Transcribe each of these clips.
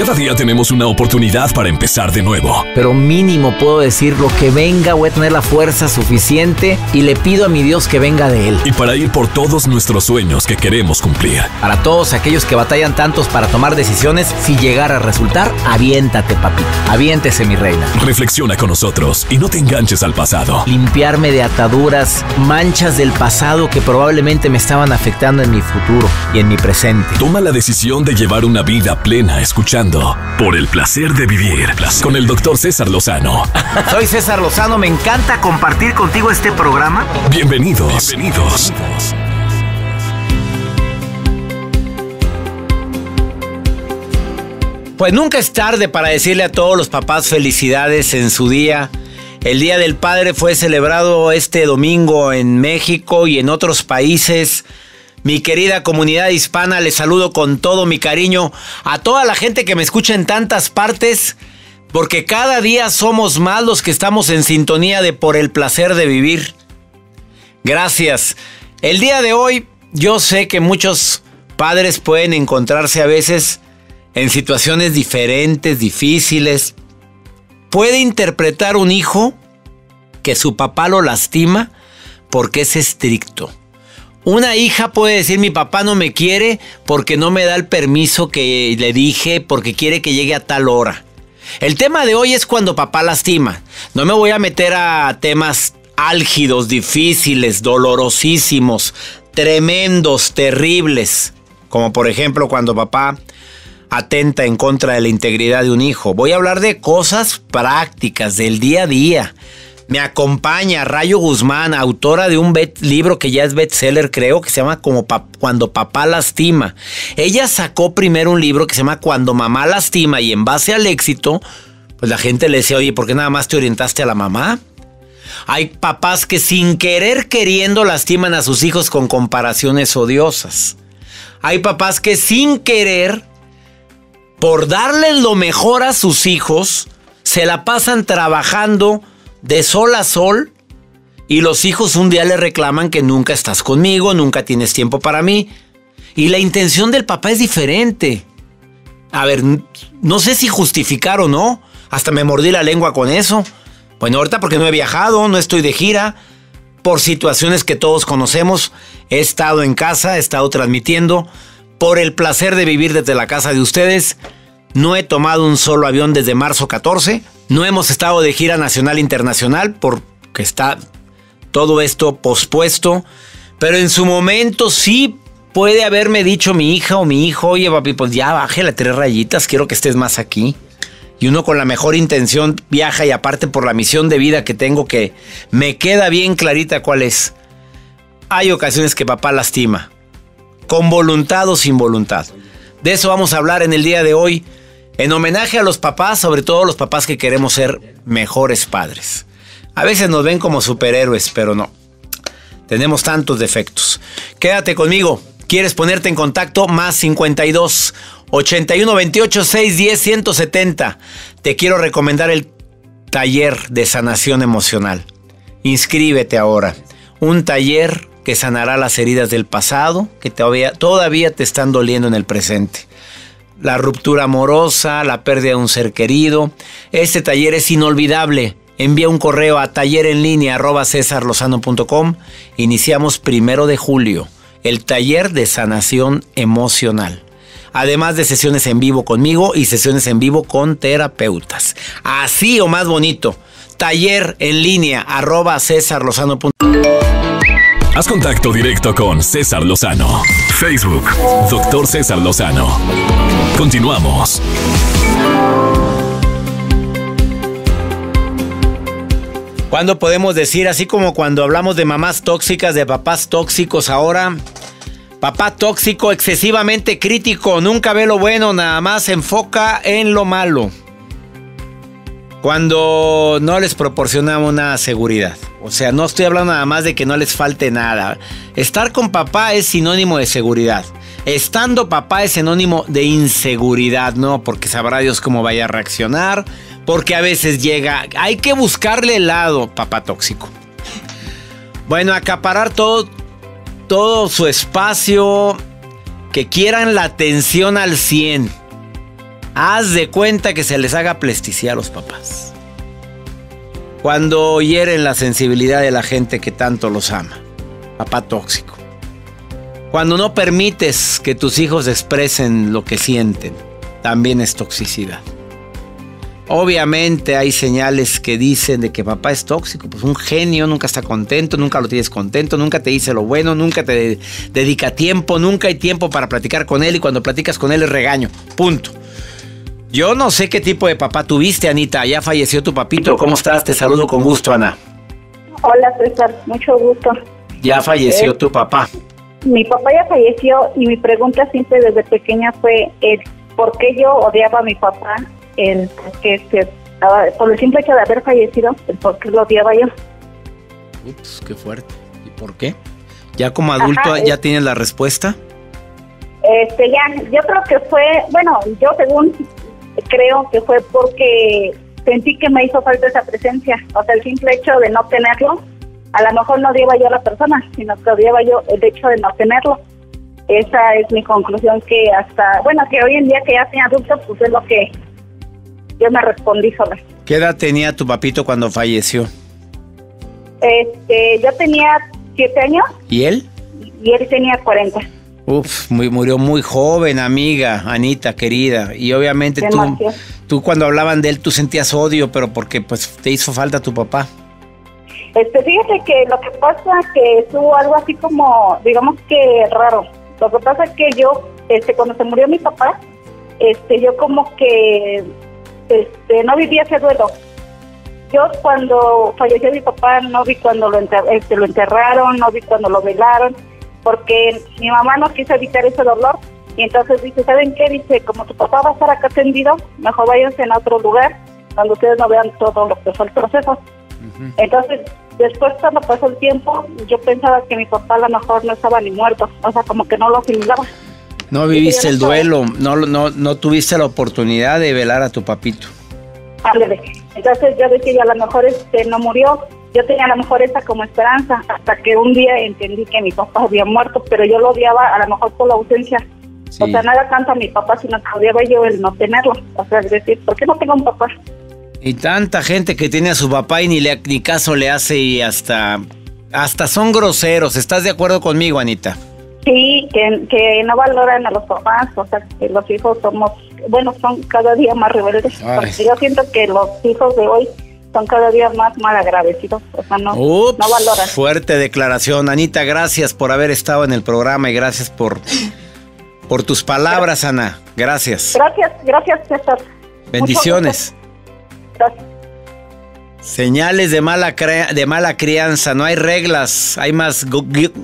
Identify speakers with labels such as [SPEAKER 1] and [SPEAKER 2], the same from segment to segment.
[SPEAKER 1] Cada día tenemos una oportunidad para empezar de nuevo.
[SPEAKER 2] Pero mínimo puedo decir lo que venga, voy a tener la fuerza suficiente y le pido a mi Dios que venga de Él.
[SPEAKER 1] Y para ir por todos nuestros sueños que queremos cumplir.
[SPEAKER 2] Para todos aquellos que batallan tantos para tomar decisiones, si llegara a resultar, aviéntate, papito. Aviéntese, mi reina.
[SPEAKER 1] Reflexiona con nosotros y no te enganches al pasado.
[SPEAKER 2] Limpiarme de ataduras, manchas del pasado que probablemente me estaban afectando en mi futuro y en mi presente.
[SPEAKER 1] Toma la decisión de llevar una vida plena escuchando Por el placer de vivir con el doctor César Lozano.
[SPEAKER 2] Soy César Lozano, me encanta compartir contigo este programa.
[SPEAKER 1] Bienvenidos. Bienvenidos.
[SPEAKER 2] Pues nunca es tarde para decirle a todos los papás felicidades en su día. El Día del Padre fue celebrado este domingo en México y en otros países. Mi querida comunidad hispana, les saludo con todo mi cariño a toda la gente que me escucha en tantas partes, porque cada día somos más los que estamos en sintonía de por el placer de vivir. Gracias. El día de hoy yo sé que muchos padres pueden encontrarse a veces en situaciones diferentes, difíciles. Puede interpretar un hijo que su papá lo lastima porque es estricto una hija puede decir mi papá no me quiere porque no me da el permiso que le dije porque quiere que llegue a tal hora. El tema de hoy es cuando papá lastima. No me voy a meter a temas álgidos, difíciles, dolorosísimos, tremendos, terribles. Como por ejemplo cuando papá atenta en contra de la integridad de un hijo. Voy a hablar de cosas prácticas del día a día me acompaña Rayo Guzmán, autora de un libro que ya es bestseller, creo, que se llama como Cuando papá lastima. Ella sacó primero un libro que se llama Cuando mamá lastima y en base al éxito, pues la gente le decía, oye, ¿por qué nada más te orientaste a la mamá? Hay papás que sin querer queriendo lastiman a sus hijos con comparaciones odiosas. Hay papás que sin querer, por darles lo mejor a sus hijos, se la pasan trabajando de sol a sol y los hijos un día le reclaman que nunca estás conmigo, nunca tienes tiempo para mí. Y la intención del papá es diferente. A ver, no sé si justificar o no. Hasta me mordí la lengua con eso. Bueno, ahorita porque no he viajado, no estoy de gira. Por situaciones que todos conocemos, he estado en casa, he estado transmitiendo. Por el placer de vivir desde la casa de ustedes. No he tomado un solo avión desde marzo 14. No hemos estado de gira nacional e internacional porque está todo esto pospuesto. Pero en su momento sí puede haberme dicho mi hija o mi hijo, oye papi, pues ya bájale tres rayitas, quiero que estés más aquí. Y uno con la mejor intención viaja y aparte por la misión de vida que tengo que me queda bien clarita cuál es. Hay ocasiones que papá lastima, con voluntad o sin voluntad. De eso vamos a hablar en el día de hoy en homenaje a los papás, sobre todo los papás que queremos ser mejores padres. A veces nos ven como superhéroes, pero no. Tenemos tantos defectos. Quédate conmigo. ¿Quieres ponerte en contacto? Más 52 81 28 610 170. Te quiero recomendar el taller de sanación emocional. Inscríbete ahora. Un taller que sanará las heridas del pasado que todavía, todavía te están doliendo en el presente la ruptura amorosa, la pérdida de un ser querido. Este taller es inolvidable. Envía un correo a tallerenlinea.com. Iniciamos primero de julio el taller de sanación emocional. Además de sesiones en vivo conmigo y sesiones en vivo con terapeutas. Así o más bonito. Taller en línea arroba
[SPEAKER 1] Haz contacto directo con César Lozano. Facebook, Doctor César Lozano. Continuamos.
[SPEAKER 2] ¿Cuándo podemos decir, así como cuando hablamos de mamás tóxicas, de papás tóxicos ahora? Papá tóxico, excesivamente crítico, nunca ve lo bueno, nada más se enfoca en lo malo. Cuando no les proporcionamos una seguridad. O sea, no estoy hablando nada más de que no les falte nada. Estar con papá es sinónimo de seguridad. Estando papá es sinónimo de inseguridad, ¿no? Porque sabrá Dios cómo vaya a reaccionar. Porque a veces llega. Hay que buscarle el lado, papá tóxico. Bueno, acaparar todo, todo su espacio. Que quieran la atención al 100 Haz de cuenta que se les haga plesticía a los papás. Cuando hieren la sensibilidad de la gente que tanto los ama. Papá tóxico. Cuando no permites que tus hijos expresen lo que sienten, también es toxicidad. Obviamente hay señales que dicen de que papá es tóxico, pues un genio nunca está contento, nunca lo tienes contento, nunca te dice lo bueno, nunca te dedica tiempo, nunca hay tiempo para platicar con él y cuando platicas con él es regaño. Punto. Yo no sé qué tipo de papá tuviste, Anita. Ya falleció tu papito. ¿Cómo estás? Te saludo con gusto, Ana.
[SPEAKER 3] Hola, César. Mucho gusto.
[SPEAKER 2] Ya falleció eh, tu papá.
[SPEAKER 3] Mi papá ya falleció y mi pregunta siempre desde pequeña fue el por qué yo odiaba a mi papá el que este, por el simple hecho de haber fallecido, el por qué lo odiaba yo.
[SPEAKER 2] Ups, qué fuerte. ¿Y por qué? ¿Ya como adulto ya tienes la respuesta?
[SPEAKER 3] Este, ya, yo creo que fue, bueno, yo según creo que fue porque sentí que me hizo falta esa presencia, o sea, el simple hecho de no tenerlo, a lo mejor no odiaba yo a la persona, sino que odiaba yo el hecho de no tenerlo. Esa es mi conclusión que hasta, bueno, que hoy en día que ya soy adulto, pues es lo que yo me respondí sola.
[SPEAKER 2] ¿Qué edad tenía tu papito cuando falleció?
[SPEAKER 3] Este, yo tenía siete años.
[SPEAKER 2] ¿Y él?
[SPEAKER 3] Y él tenía cuarenta.
[SPEAKER 2] Uf, muy, murió muy joven, amiga, Anita, querida. Y obviamente tú, tú cuando hablaban de él, tú sentías odio, pero porque pues te hizo falta tu papá.
[SPEAKER 3] Este, fíjate que lo que pasa que estuvo algo así como, digamos que raro. Lo que pasa es que yo, este, cuando se murió mi papá, este, yo como que este, no vivía ese duelo. Yo cuando falleció mi papá no vi cuando lo, este, lo enterraron, no vi cuando lo velaron, porque mi mamá no quiso evitar ese dolor. Y entonces dice, ¿saben qué? Dice, como tu papá va a estar acá atendido, mejor váyanse en otro lugar, cuando ustedes no vean todo lo que fue el proceso. Entonces, después cuando pasó el tiempo, yo pensaba que mi papá a lo mejor no estaba ni muerto, o sea, como que no lo asimilaba.
[SPEAKER 2] No viviste el duelo, no, no, no tuviste la oportunidad de velar a tu papito.
[SPEAKER 3] Entonces yo decía, a lo mejor este no murió. Yo tenía a lo mejor esa como esperanza, hasta que un día entendí que mi papá había muerto, pero yo lo odiaba a lo mejor por la ausencia. O sea, no era tanto a mi papá, sino que odiaba yo el no tenerlo. O sea, es decir, ¿por qué no tengo un papá?
[SPEAKER 2] Y tanta gente que tiene a su papá y ni, le, ni caso le hace y hasta, hasta son groseros. ¿Estás de acuerdo conmigo, Anita?
[SPEAKER 3] Sí, que, que no valoran a los papás, o sea, que los hijos somos, bueno, son cada día más rebeldes. yo siento que los hijos de hoy son cada día más mal agradecidos, o sea, no, no valoran.
[SPEAKER 2] Fuerte declaración. Anita, gracias por haber estado en el programa y gracias por, por tus palabras, Ana. Gracias.
[SPEAKER 3] Gracias, gracias, César.
[SPEAKER 2] Bendiciones. Gracias. Señales de mala, de mala crianza, no hay reglas, hay más,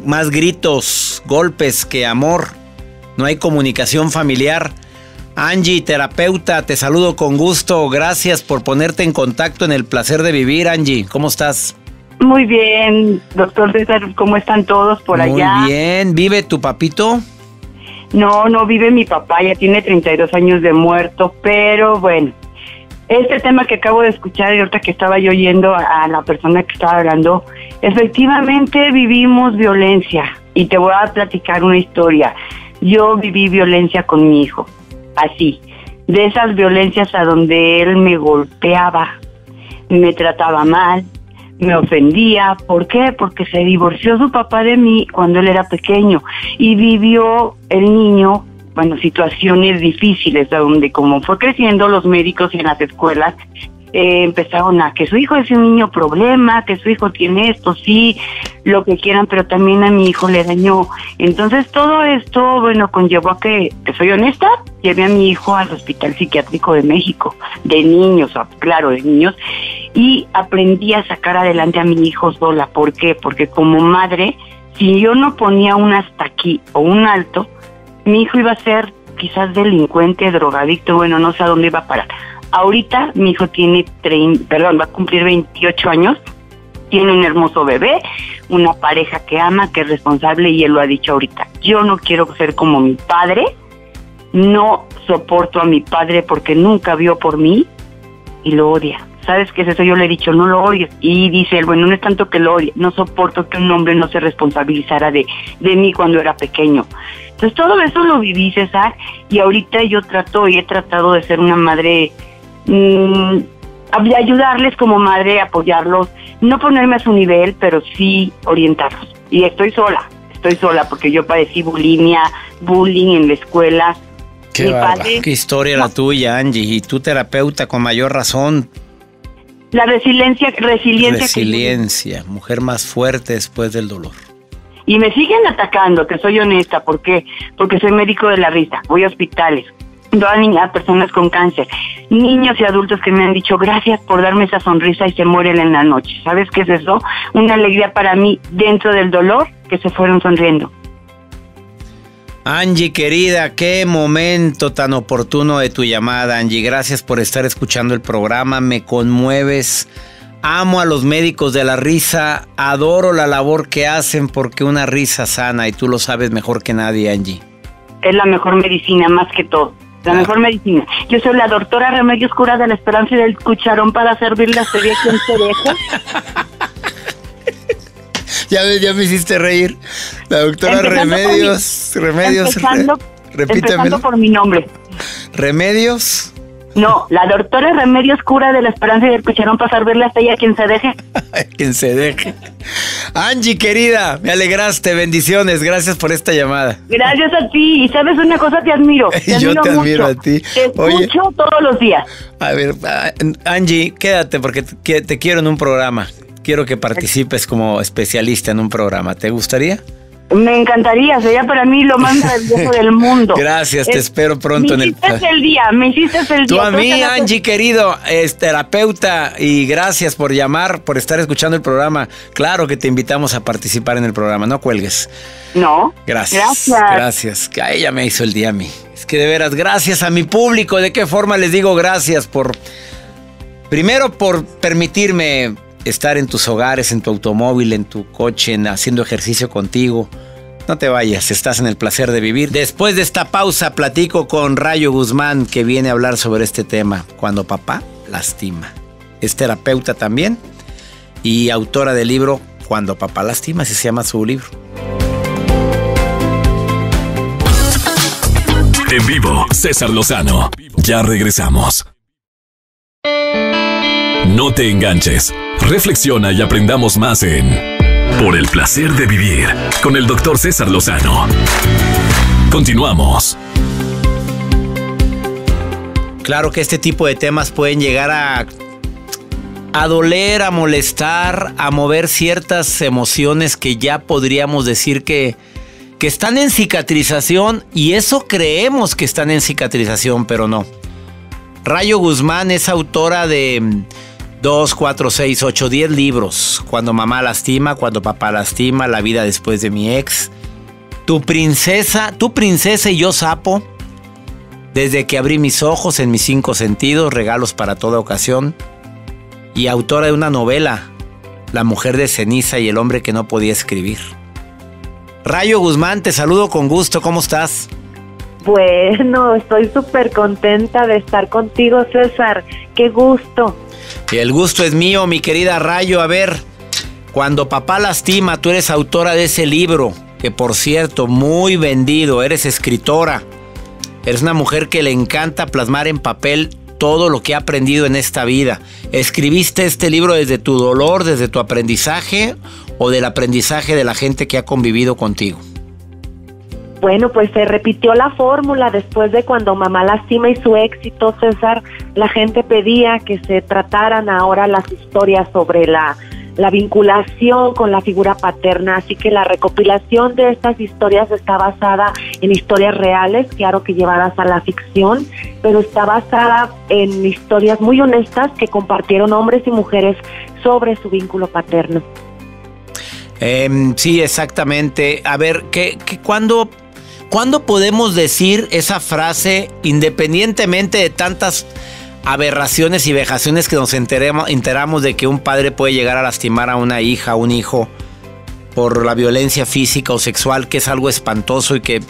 [SPEAKER 2] más gritos, golpes que amor, no hay comunicación familiar. Angie, terapeuta, te saludo con gusto, gracias por ponerte en contacto en el placer de vivir, Angie, ¿cómo estás?
[SPEAKER 4] Muy bien, doctor César, ¿cómo están todos por allá?
[SPEAKER 2] Muy bien, ¿vive tu papito?
[SPEAKER 4] No, no vive mi papá, ya tiene 32 años de muerto, pero bueno, este tema que acabo de escuchar y ahorita que estaba yo oyendo a, la persona que estaba hablando, efectivamente vivimos violencia y te voy a platicar una historia. Yo viví violencia con mi hijo, así, de esas violencias a donde él me golpeaba, me trataba mal, me ofendía. ¿Por qué? Porque se divorció su papá de mí cuando él era pequeño y vivió el niño bueno, situaciones difíciles, donde como fue creciendo los médicos y en las escuelas, eh, empezaron a que su hijo es un niño problema, que su hijo tiene esto, sí, lo que quieran, pero también a mi hijo le dañó. Entonces todo esto, bueno, conllevó a que, te soy honesta, llevé a mi hijo al Hospital Psiquiátrico de México, de niños, claro, de niños, y aprendí a sacar adelante a mi hijo sola. ¿Por qué? Porque como madre, si yo no ponía un hasta aquí o un alto, mi hijo iba a ser quizás delincuente, drogadicto, bueno, no sé a dónde iba a parar. Ahorita mi hijo tiene, 30, perdón, va a cumplir 28 años, tiene un hermoso bebé, una pareja que ama, que es responsable y él lo ha dicho ahorita. Yo no quiero ser como mi padre, no soporto a mi padre porque nunca vio por mí y lo odia. ¿sabes qué es eso? Yo le he dicho, no lo odies. Y dice él, bueno, no es tanto que lo odie, no soporto que un hombre no se responsabilizara de, de mí cuando era pequeño. Entonces todo eso lo viví, César, y ahorita yo trato y he tratado de ser una madre, mmm, ayudarles como madre, apoyarlos, no ponerme a su nivel, pero sí orientarlos. Y estoy sola, estoy sola porque yo padecí bulimia, bullying en la escuela.
[SPEAKER 2] Qué, qué historia la tuya, Angie, y tu terapeuta con mayor razón.
[SPEAKER 4] La resiliencia, resiliencia.
[SPEAKER 2] Resiliencia, mujer más fuerte después del dolor.
[SPEAKER 4] Y me siguen atacando, que soy honesta, ¿por qué? Porque soy médico de la risa, voy a hospitales, a personas con cáncer, niños y adultos que me han dicho gracias por darme esa sonrisa y se mueren en la noche. ¿Sabes qué es eso? Una alegría para mí dentro del dolor que se fueron sonriendo.
[SPEAKER 2] Angie, querida, qué momento tan oportuno de tu llamada, Angie. Gracias por estar escuchando el programa. Me conmueves. Amo a los médicos de la risa. Adoro la labor que hacen porque una risa sana, y tú lo sabes mejor que nadie, Angie.
[SPEAKER 4] Es la mejor medicina, más que todo. La mejor medicina. Yo soy la doctora Remedios Cura de la Esperanza y del Cucharón para servirle a serie quien se deja.
[SPEAKER 2] ya, ya me hiciste reír. La doctora Remedios. Remedios.
[SPEAKER 4] Empezando, empezando por mi nombre.
[SPEAKER 2] Remedios.
[SPEAKER 4] No, la doctora Remedios Cura de la Esperanza y del Cucharón para servirle hasta ella quien se deje.
[SPEAKER 2] quien se deje. Angie, querida, me alegraste. Bendiciones. Gracias por esta llamada.
[SPEAKER 4] Gracias a ti. Y sabes una cosa, te admiro. Te
[SPEAKER 2] Yo te admiro a ti.
[SPEAKER 4] Te escucho todos los días.
[SPEAKER 2] A ver, Angie, quédate porque te quiero en un programa. Quiero que participes como especialista en un programa. ¿Te gustaría?
[SPEAKER 4] Me encantaría, sería para mí lo más maravilloso del mundo.
[SPEAKER 2] Gracias, te espero pronto
[SPEAKER 4] me
[SPEAKER 2] en el...
[SPEAKER 4] Me hiciste el día, me hiciste el
[SPEAKER 2] Tú
[SPEAKER 4] día.
[SPEAKER 2] a mí, Angie, querido, es terapeuta, y gracias por llamar, por estar escuchando el programa. Claro que te invitamos a participar en el programa, no cuelgues.
[SPEAKER 4] No.
[SPEAKER 2] Gracias.
[SPEAKER 4] Gracias.
[SPEAKER 2] Gracias. Que a ella me hizo el día a mí. Es que de veras, gracias a mi público. ¿De qué forma les digo gracias por... Primero por permitirme estar en tus hogares, en tu automóvil, en tu coche, en, haciendo ejercicio contigo. No te vayas, estás en el placer de vivir. Después de esta pausa platico con Rayo Guzmán que viene a hablar sobre este tema, cuando papá lastima. Es terapeuta también y autora del libro Cuando papá lastima, así se llama su libro.
[SPEAKER 1] En vivo, César Lozano. Ya regresamos. No te enganches. Reflexiona y aprendamos más en Por el placer de vivir con el doctor César Lozano. Continuamos.
[SPEAKER 2] Claro que este tipo de temas pueden llegar a, a doler, a molestar, a mover ciertas emociones que ya podríamos decir que, que están en cicatrización y eso creemos que están en cicatrización, pero no. Rayo Guzmán es autora de 2, 4, 6, 8, 10 libros. Cuando mamá lastima, cuando papá lastima, la vida después de mi ex. Tu princesa, tu princesa y yo sapo. Desde que abrí mis ojos en mis cinco sentidos, regalos para toda ocasión. Y autora de una novela, La mujer de ceniza y el hombre que no podía escribir. Rayo Guzmán, te saludo con gusto, ¿cómo estás?
[SPEAKER 5] Bueno, estoy súper contenta de estar contigo, César. Qué gusto.
[SPEAKER 2] El gusto es mío, mi querida Rayo. A ver, cuando papá lastima, tú eres autora de ese libro, que por cierto, muy vendido, eres escritora. Eres una mujer que le encanta plasmar en papel todo lo que ha aprendido en esta vida. ¿Escribiste este libro desde tu dolor, desde tu aprendizaje o del aprendizaje de la gente que ha convivido contigo?
[SPEAKER 5] Bueno, pues se repitió la fórmula después de cuando Mamá Lastima y su éxito, César, la gente pedía que se trataran ahora las historias sobre la, la vinculación con la figura paterna, así que la recopilación de estas historias está basada en historias reales, claro que llevadas a la ficción, pero está basada en historias muy honestas que compartieron hombres y mujeres sobre su vínculo paterno.
[SPEAKER 2] Eh, sí, exactamente. A ver, ¿qué, qué, ¿cuándo, ¿cuándo podemos decir esa frase independientemente de tantas aberraciones y vejaciones que nos enteremos, enteramos de que un padre puede llegar a lastimar a una hija, a un hijo, por la violencia física o sexual, que es algo espantoso y que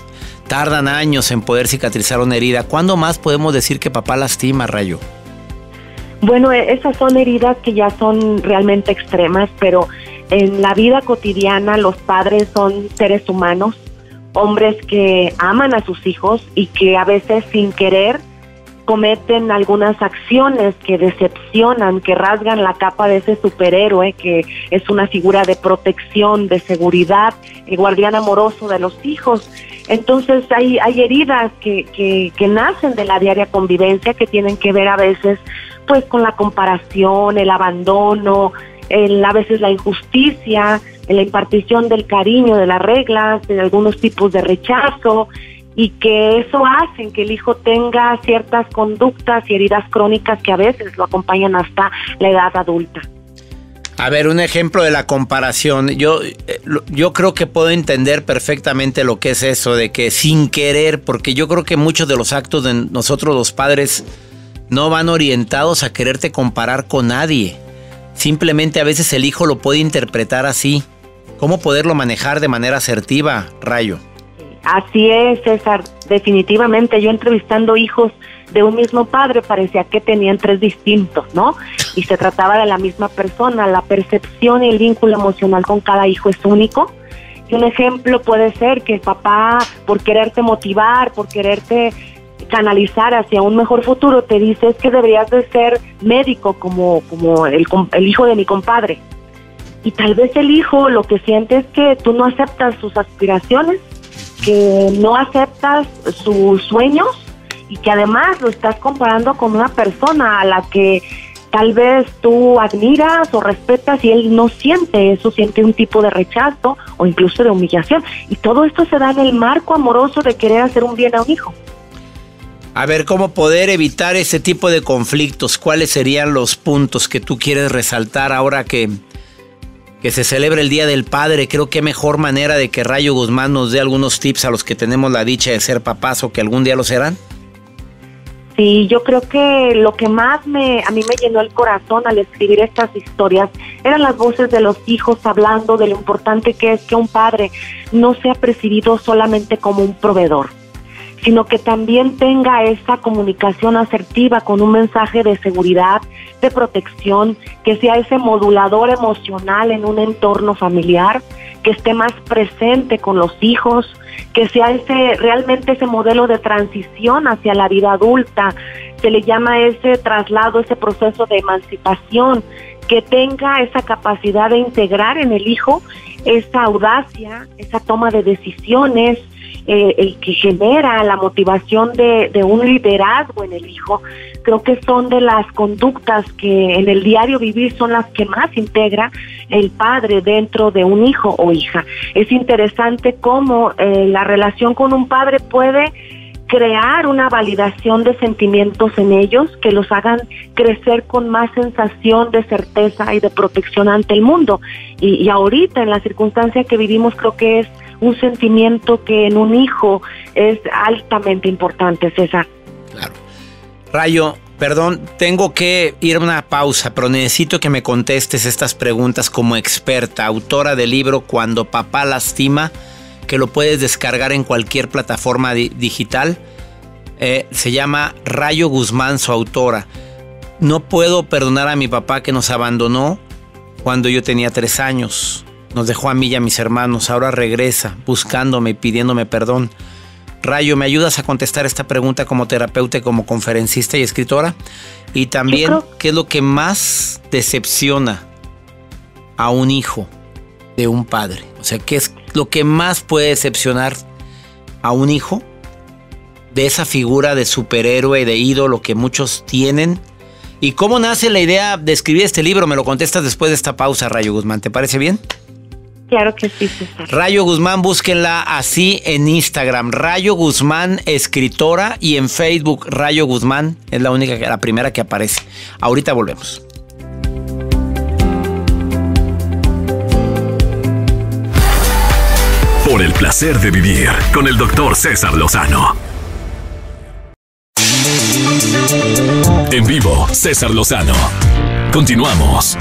[SPEAKER 2] tardan años en poder cicatrizar una herida? ¿Cuándo más podemos decir que papá lastima, Rayo?
[SPEAKER 5] Bueno, e, esas son heridas que ya son realmente extremas, pero en la vida cotidiana los padres son seres humanos, hombres que aman a sus hijos y que a veces sin querer cometen algunas acciones que decepcionan, que rasgan la capa de ese superhéroe que es una figura de protección, de seguridad, el guardián amoroso de los hijos. Entonces hay, hay heridas que, que, que nacen de la diaria convivencia que tienen que ver a veces pues con la comparación, el abandono, el, a veces la injusticia, la impartición del cariño, de las reglas, de algunos tipos de rechazo y que eso hace que el hijo tenga ciertas conductas y heridas crónicas que a veces lo acompañan hasta la edad adulta.
[SPEAKER 2] A ver, un ejemplo de la comparación. Yo, eh, yo creo que puedo entender perfectamente lo que es eso de que sin querer, porque yo creo que muchos de los actos de nosotros los padres no van orientados a quererte comparar con nadie. Simplemente a veces el hijo lo puede interpretar así. ¿Cómo poderlo manejar de manera asertiva, Rayo?
[SPEAKER 5] Así es, César. Definitivamente yo entrevistando hijos de un mismo padre parecía que tenían tres distintos, ¿no? Y se trataba de la misma persona. La percepción y el vínculo emocional con cada hijo es único. Y un ejemplo puede ser que el papá, por quererte motivar, por quererte canalizar hacia un mejor futuro, te dice es que deberías de ser médico como, como el, el hijo de mi compadre. Y tal vez el hijo lo que siente es que tú no aceptas sus aspiraciones, que no aceptas sus sueños y que además lo estás comparando con una persona a la que tal vez tú admiras o respetas y él no siente eso, siente un tipo de rechazo o incluso de humillación. Y todo esto se da en el marco amoroso de querer hacer un bien a un hijo.
[SPEAKER 2] A ver, ¿cómo poder evitar ese tipo de conflictos? ¿Cuáles serían los puntos que tú quieres resaltar ahora que, que se celebra el Día del Padre? Creo que mejor manera de que Rayo Guzmán nos dé algunos tips a los que tenemos la dicha de ser papás o que algún día lo serán.
[SPEAKER 5] Sí, yo creo que lo que más me a mí me llenó el corazón al escribir estas historias eran las voces de los hijos hablando de lo importante que es que un padre no sea percibido solamente como un proveedor, sino que también tenga esa comunicación asertiva con un mensaje de seguridad, de protección, que sea ese modulador emocional en un entorno familiar, que esté más presente con los hijos, que sea ese realmente ese modelo de transición hacia la vida adulta, se le llama ese traslado, ese proceso de emancipación, que tenga esa capacidad de integrar en el hijo esa audacia, esa toma de decisiones, eh, el que genera la motivación de, un liderazgo en el hijo, creo que son de las conductas que en el diario vivir son las que más integra el padre dentro de un hijo o hija. Es interesante cómo eh, la relación con un padre puede crear una validación de sentimientos en ellos que los hagan crecer con más sensación de certeza y de protección ante el mundo. Y, y ahorita, en la circunstancia que vivimos, creo que es un sentimiento que en un hijo es altamente importante, César.
[SPEAKER 2] Claro. Rayo, perdón, tengo que ir a una pausa, pero necesito que me contestes estas preguntas como experta, autora del libro Cuando papá lastima, que lo puedes descargar en cualquier plataforma di digital. Eh, se llama Rayo Guzmán, su autora. No puedo perdonar a mi papá que nos abandonó cuando yo tenía tres años. Nos dejó a mí y a mis hermanos. Ahora regresa buscándome y pidiéndome perdón. Rayo, ¿me ayudas a contestar esta pregunta como terapeuta, como conferencista y escritora? Y también, ¿qué es lo que más decepciona a un hijo de un padre? O sea, ¿qué es lo que más puede decepcionar a un hijo de esa figura de superhéroe, de ídolo que muchos tienen? ¿Y cómo nace la idea de escribir este libro? Me lo contestas después de esta pausa, Rayo Guzmán. ¿Te parece bien?
[SPEAKER 5] Claro que sí, César.
[SPEAKER 2] Rayo Guzmán, búsquenla así en Instagram. Rayo Guzmán, escritora, y en Facebook, Rayo Guzmán, es la única, la primera que aparece. Ahorita volvemos.
[SPEAKER 1] Por el placer de vivir con el doctor César Lozano. En vivo, César Lozano. Continuamos.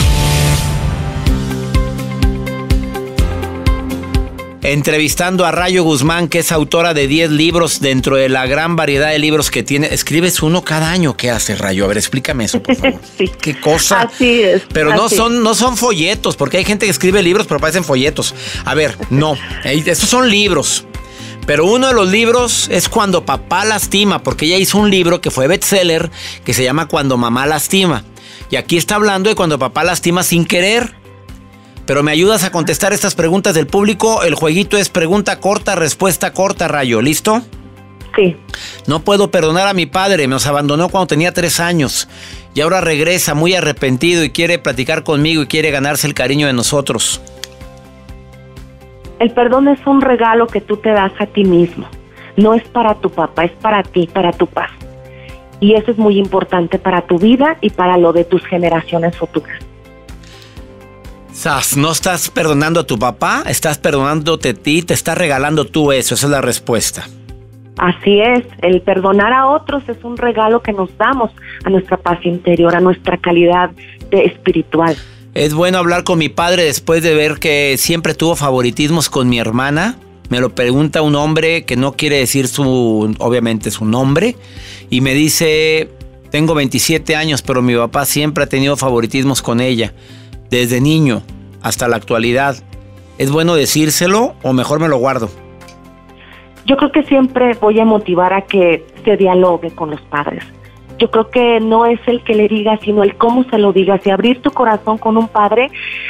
[SPEAKER 2] Entrevistando a Rayo Guzmán, que es autora de 10 libros dentro de la gran variedad de libros que tiene. Escribes uno cada año. ¿Qué hace Rayo? A ver, explícame eso, por favor.
[SPEAKER 5] Sí.
[SPEAKER 2] ¿Qué cosa?
[SPEAKER 5] Así es.
[SPEAKER 2] Pero no son, no son folletos, porque hay gente que escribe libros, pero parecen folletos. A ver, no. Estos son libros. Pero uno de los libros es Cuando papá lastima, porque ella hizo un libro que fue bestseller que se llama Cuando mamá lastima. Y aquí está hablando de cuando papá lastima sin querer. Pero me ayudas a contestar estas preguntas del público. El jueguito es pregunta corta, respuesta corta, rayo. ¿Listo?
[SPEAKER 5] Sí.
[SPEAKER 2] No puedo perdonar a mi padre, nos abandonó cuando tenía tres años y ahora regresa muy arrepentido y quiere platicar conmigo y quiere ganarse el cariño de nosotros.
[SPEAKER 5] El perdón es un regalo que tú te das a ti mismo. No es para tu papá, es para ti, para tu paz. Y eso es muy importante para tu vida y para lo de tus generaciones futuras.
[SPEAKER 2] Sas, no estás perdonando a tu papá, estás perdonándote a ti, te estás regalando tú eso, esa es la respuesta.
[SPEAKER 5] Así es, el perdonar a otros es un regalo que nos damos a nuestra paz interior, a nuestra calidad de espiritual.
[SPEAKER 2] Es bueno hablar con mi padre después de ver que siempre tuvo favoritismos con mi hermana. Me lo pregunta un hombre que no quiere decir su, obviamente su nombre, y me dice, tengo 27 años, pero mi papá siempre ha tenido favoritismos con ella, desde niño hasta la actualidad. ¿Es bueno decírselo o mejor me lo guardo?
[SPEAKER 5] Yo creo que siempre voy a motivar a que se dialogue con los padres. Yo creo que no es el que le diga, sino el cómo se lo digas y abrir tu corazón con un padre,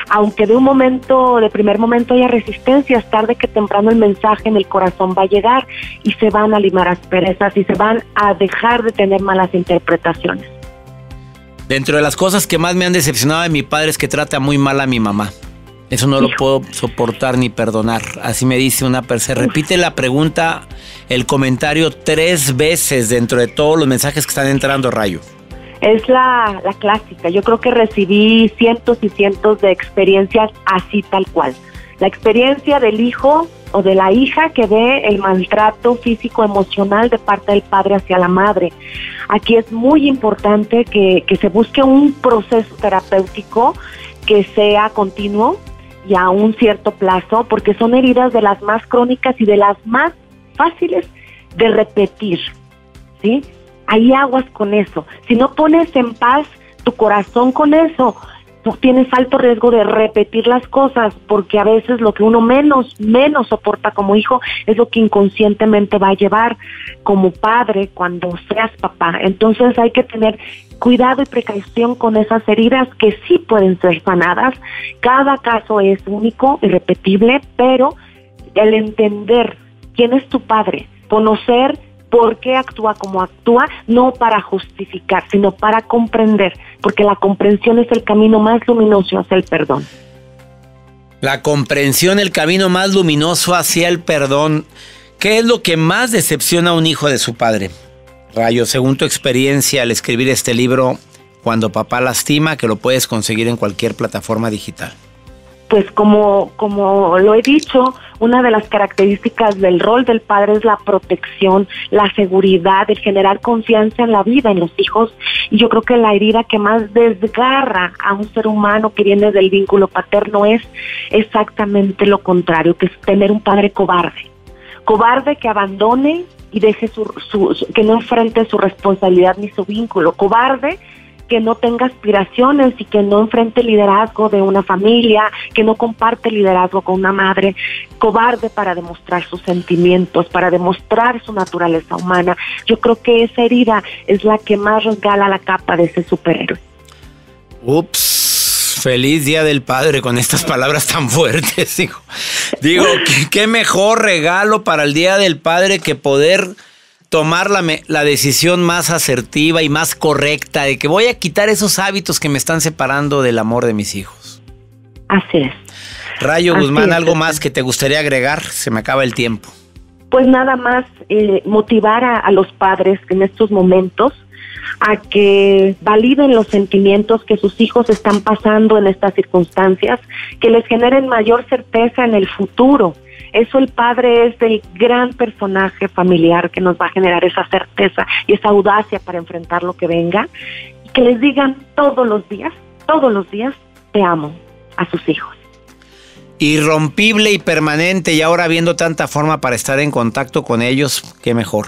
[SPEAKER 5] aunque de un momento, de primer momento haya resistencias, tarde que temprano el mensaje en el corazón va a llegar y se van a limar asperezas y se van a dejar de tener malas interpretaciones.
[SPEAKER 2] Dentro de las cosas que más me han decepcionado de mi padre es que trata muy mal a mi mamá. Eso no lo puedo soportar ni perdonar. Así me dice una persona. Se repite la pregunta, el comentario tres veces dentro de todos los mensajes que están entrando, Rayo.
[SPEAKER 5] Es la, la clásica. Yo creo que recibí cientos y cientos de experiencias así tal cual. La experiencia del hijo o de la hija que ve el maltrato físico emocional de parte del padre hacia la madre. Aquí es muy importante que, que se busque un proceso terapéutico que sea continuo y a un cierto plazo, porque son heridas de las más crónicas y de las más fáciles de repetir, ¿sí? Hay aguas con eso. Si no pones en paz tu corazón con eso, tú tienes alto riesgo de repetir las cosas, porque a veces lo que uno menos, menos soporta como hijo es lo que inconscientemente va a llevar como padre cuando seas papá. Entonces hay que tener cuidado y precaución con esas heridas que sí pueden ser sanadas. Cada caso es único, irrepetible, pero el entender quién es tu padre, conocer por qué actúa como actúa, no para justificar, sino para comprender, porque la comprensión es el camino más luminoso hacia el perdón.
[SPEAKER 2] La comprensión, el camino más luminoso hacia el perdón. ¿Qué es lo que más decepciona a un hijo de su padre? Rayo, según tu experiencia al escribir este libro, Cuando papá lastima, que lo puedes conseguir en cualquier plataforma digital.
[SPEAKER 5] Pues como, como lo he dicho, una de las características del rol del padre es la protección, la seguridad, el generar confianza en la vida, en los hijos. Y yo creo que la herida que más desgarra a un ser humano que viene del vínculo paterno es exactamente lo contrario, que es tener un padre cobarde. Cobarde que abandone y deje su, su, que no enfrente su responsabilidad ni su vínculo. Cobarde que no tenga aspiraciones y que no enfrente el liderazgo de una familia, que no comparte liderazgo con una madre, cobarde para demostrar sus sentimientos, para demostrar su naturaleza humana. Yo creo que esa herida es la que más regala la capa de ese superhéroe.
[SPEAKER 2] Ups, feliz día del padre con estas palabras tan fuertes, hijo. Digo, ¿qué, qué mejor regalo para el día del padre que poder tomar la, la, decisión más asertiva y más correcta de que voy a quitar esos hábitos que me están separando del amor de mis hijos.
[SPEAKER 5] Así es.
[SPEAKER 2] Rayo Así Guzmán, es, ¿algo más que te gustaría agregar? Se me acaba el tiempo.
[SPEAKER 5] Pues nada más eh, motivar a, a los padres en estos momentos a que validen los sentimientos que sus hijos están pasando en estas circunstancias, que les generen mayor certeza en el futuro, eso el padre es el gran personaje familiar que nos va a generar esa certeza y esa audacia para enfrentar lo que venga. Y que les digan todos los días, todos los días, te amo a sus hijos.
[SPEAKER 2] irrompible y permanente y ahora viendo tanta forma para estar en contacto con ellos, qué mejor.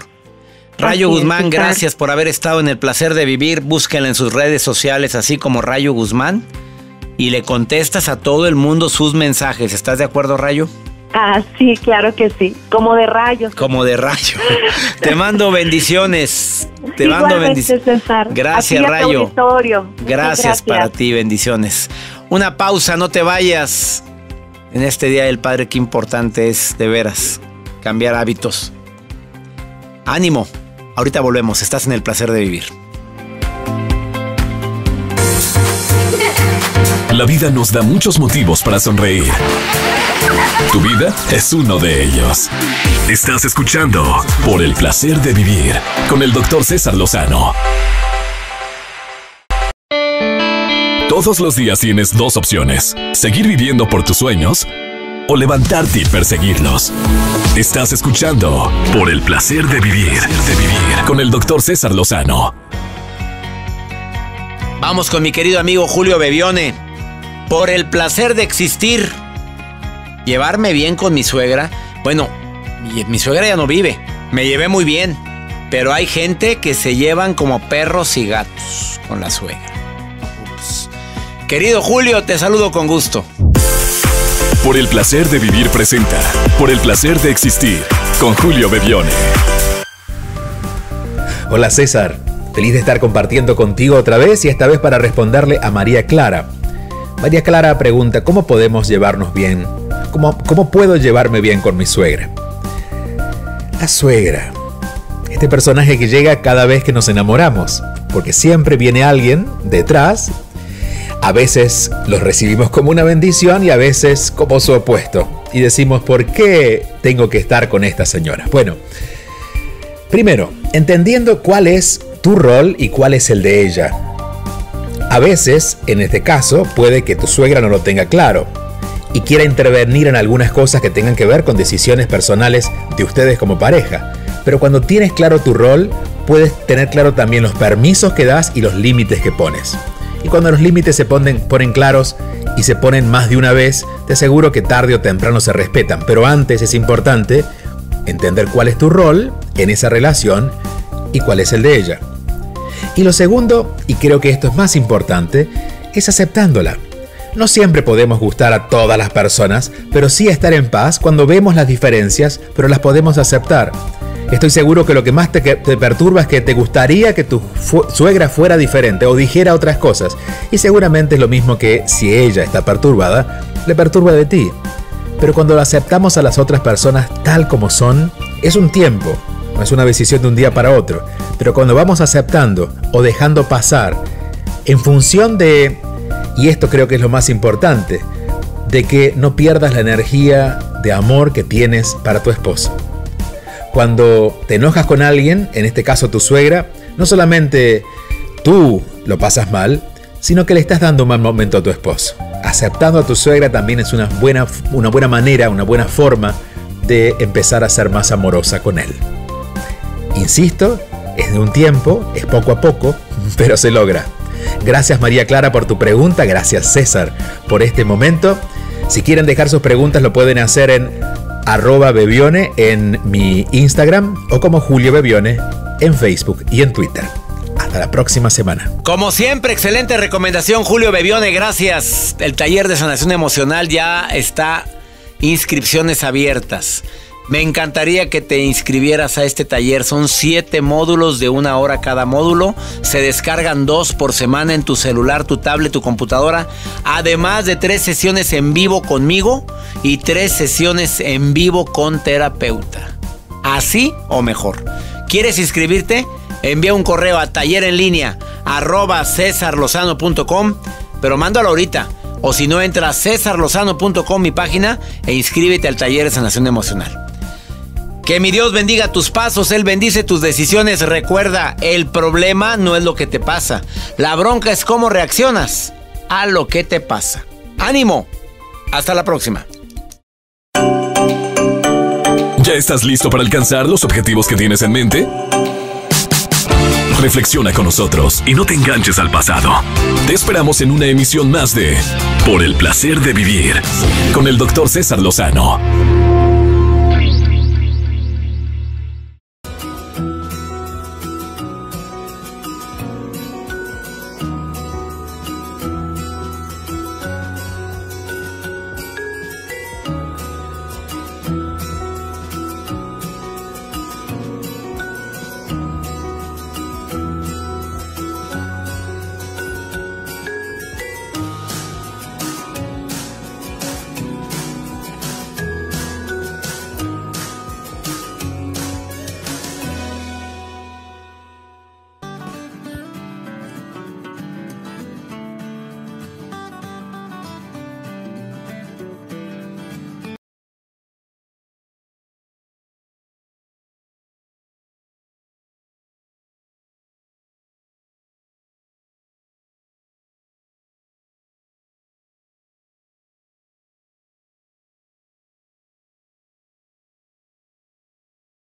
[SPEAKER 2] Rayo Guzmán, gracias por haber estado en el placer de vivir. Búsquenla en sus redes sociales, así como Rayo Guzmán, y le contestas a todo el mundo sus mensajes. ¿Estás de acuerdo, Rayo?
[SPEAKER 5] Ah, sí, claro que sí. Como de rayos.
[SPEAKER 2] Como de rayo. Te mando bendiciones. Te mando bendiciones. Gracias, Rayo. Gracias, gracias para ti, bendiciones. Una pausa, no te vayas. En este Día del Padre, qué importante es, de veras, cambiar hábitos. Ánimo. Ahorita volvemos. Estás en el placer de vivir.
[SPEAKER 1] La vida nos da muchos motivos para sonreír. Tu vida es uno de ellos. Estás escuchando Por el placer de vivir con el doctor César Lozano. Todos los días tienes dos opciones. Seguir viviendo por tus sueños o levantarte y perseguirlos. Estás escuchando Por el placer de vivir, de vivir con el doctor César Lozano.
[SPEAKER 2] Vamos con mi querido amigo Julio Bebione. Por el placer de existir llevarme bien con mi suegra. Bueno, mi, suegra ya no vive. Me llevé muy bien. Pero hay gente que se llevan como perros y gatos con la suegra. Querido Julio, te saludo con gusto.
[SPEAKER 1] Por el placer de vivir presenta. Por el placer de existir. Con Julio Bebione.
[SPEAKER 6] Hola César. Feliz de estar compartiendo contigo otra vez y esta vez para responderle a María Clara. María Clara pregunta, ¿cómo podemos llevarnos bien ¿Cómo, puedo llevarme bien con mi suegra? La suegra. Este personaje que llega cada vez que nos enamoramos, porque siempre viene alguien detrás. A veces los recibimos como una bendición y a veces como su opuesto. Y decimos, ¿por qué tengo que estar con esta señora? Bueno, primero, entendiendo cuál es tu rol y cuál es el de ella. A veces, en este caso, puede que tu suegra no lo tenga claro y quiera intervenir en algunas cosas que tengan que ver con decisiones personales de ustedes como pareja. Pero cuando tienes claro tu rol, puedes tener claro también los permisos que das y los límites que pones. Y cuando los límites se ponen, ponen claros y se ponen más de una vez, te aseguro que tarde o temprano se respetan. Pero antes es importante entender cuál es tu rol en esa relación y cuál es el de ella. Y lo segundo, y creo que esto es más importante, es aceptándola. No siempre podemos gustar a todas las personas, pero sí estar en paz cuando vemos las diferencias, pero las podemos aceptar. Estoy seguro que lo que más te, perturba es que te gustaría que tu suegra fuera diferente o dijera otras cosas. Y seguramente es lo mismo que si ella está perturbada, le perturba de ti. Pero cuando aceptamos a las otras personas tal como son, es un tiempo, no es una decisión de un día para otro. Pero cuando vamos aceptando o dejando pasar, en función de y esto creo que es lo más importante, de que no pierdas la energía de amor que tienes para tu esposo. Cuando te enojas con alguien, en este caso tu suegra, no solamente tú lo pasas mal, sino que le estás dando un mal momento a tu esposo. Aceptando a tu suegra también es una buena, una buena manera, una buena forma de empezar a ser más amorosa con él. Insisto, es de un tiempo, es poco a poco, pero se logra. Gracias María Clara por tu pregunta, gracias César por este momento. Si quieren dejar sus preguntas lo pueden hacer en arroba bebione en mi Instagram o como Julio Bebione en Facebook y en Twitter. Hasta la próxima semana.
[SPEAKER 2] Como siempre, excelente recomendación Julio Bebione, gracias. El taller de sanación emocional ya está inscripciones abiertas. Me encantaría que te inscribieras a este taller. Son siete módulos de una hora cada módulo. Se descargan dos por semana en tu celular, tu tablet, tu computadora. Además de tres sesiones en vivo conmigo y tres sesiones en vivo con terapeuta. Así o mejor. ¿Quieres inscribirte? Envía un correo a taller en línea arroba cesarlozano.com, pero mándalo ahorita. O si no, entra a cesarlozano.com mi página e inscríbete al taller de sanación emocional. Que mi Dios bendiga tus pasos, Él bendice tus decisiones. Recuerda, el problema no es lo que te pasa. La bronca es cómo reaccionas a lo que te pasa. Ánimo. Hasta la próxima.
[SPEAKER 1] ¿Ya estás listo para alcanzar los objetivos que tienes en mente? Reflexiona con nosotros y no te enganches al pasado. Te esperamos en una emisión más de Por el placer de vivir con el doctor César Lozano.